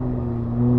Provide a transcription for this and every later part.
うん。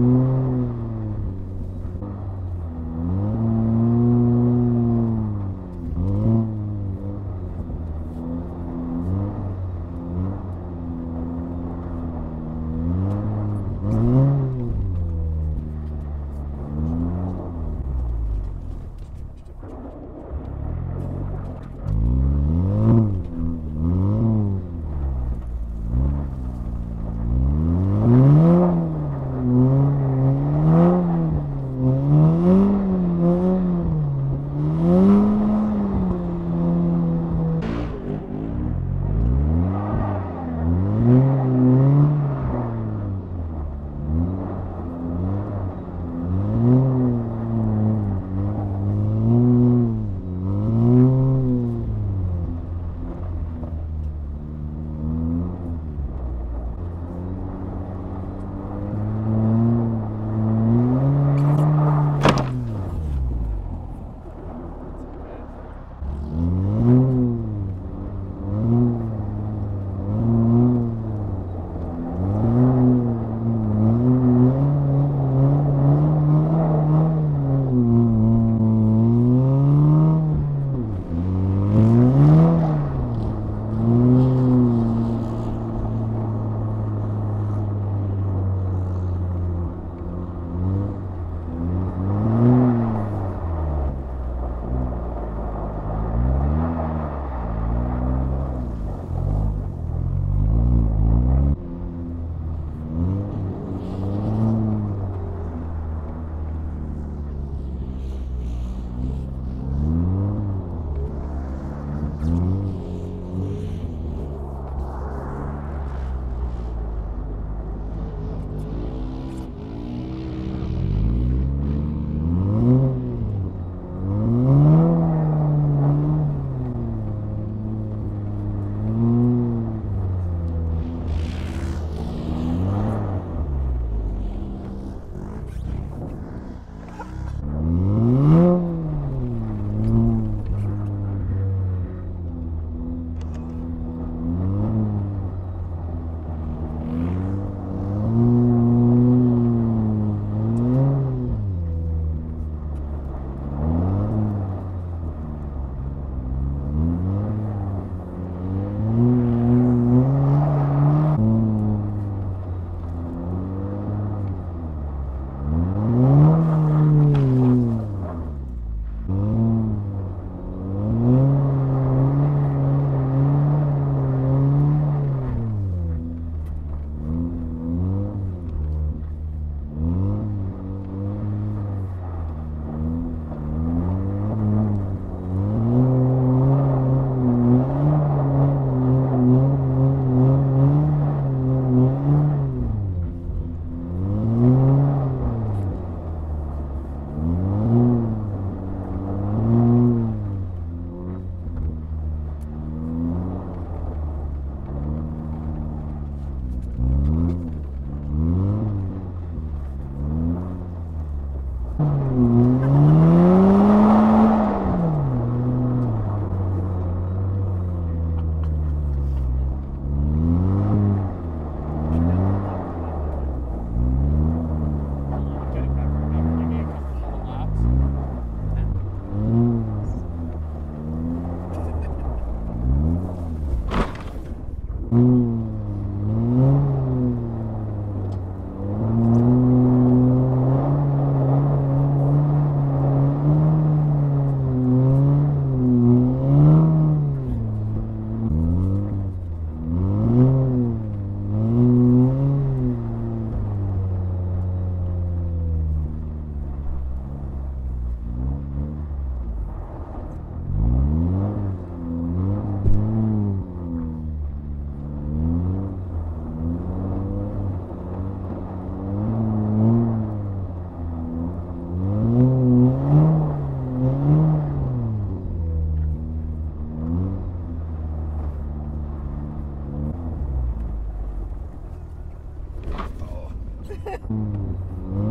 Mm-hmm.